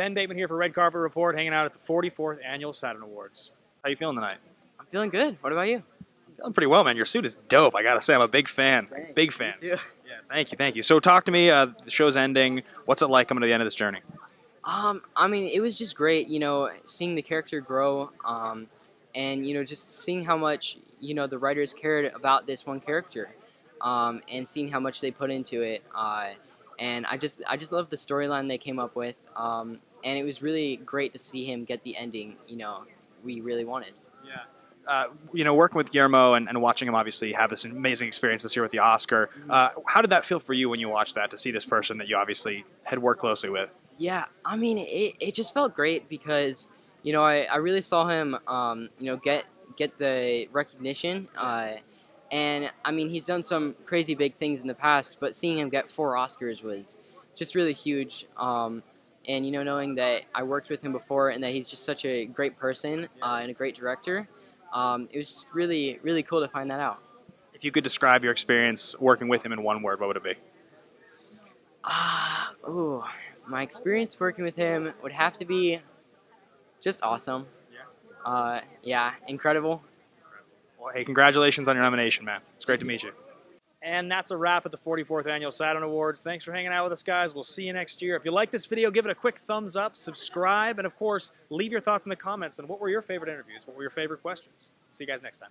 Ben Bateman here for Red Carpet Report, hanging out at the 44th Annual Saturn Awards. How you feeling tonight? I'm feeling good. What about you? I'm feeling pretty well, man. Your suit is dope. I gotta say, I'm a big fan. Thanks. Big fan. Yeah, thank you, thank you. So talk to me. Uh, the show's ending. What's it like coming to the end of this journey? Um, I mean, it was just great, you know, seeing the character grow, um, and you know, just seeing how much you know the writers cared about this one character, um, and seeing how much they put into it. Uh, and I just, I just love the storyline they came up with, um, and it was really great to see him get the ending, you know, we really wanted. Yeah. Uh, you know, working with Guillermo and, and watching him obviously have this amazing experience this year with the Oscar. Uh, how did that feel for you when you watched that to see this person that you obviously had worked closely with? Yeah, I mean, it, it just felt great because you know I, I really saw him um, you know get get the recognition, uh, and I mean he's done some crazy big things in the past, but seeing him get four Oscars was just really huge. Um, and you know knowing that I worked with him before and that he's just such a great person uh, and a great director, um, it was really really cool to find that out. If you could describe your experience working with him in one word, what would it be? Ah, ooh, my experience working with him would have to be just awesome. Yeah. Uh, yeah, incredible. Hey, congratulations on your nomination, man. It's great to meet you. And that's a wrap at the 44th Annual Saturn Awards. Thanks for hanging out with us, guys. We'll see you next year. If you like this video, give it a quick thumbs up, subscribe, and of course, leave your thoughts in the comments on what were your favorite interviews, what were your favorite questions. See you guys next time.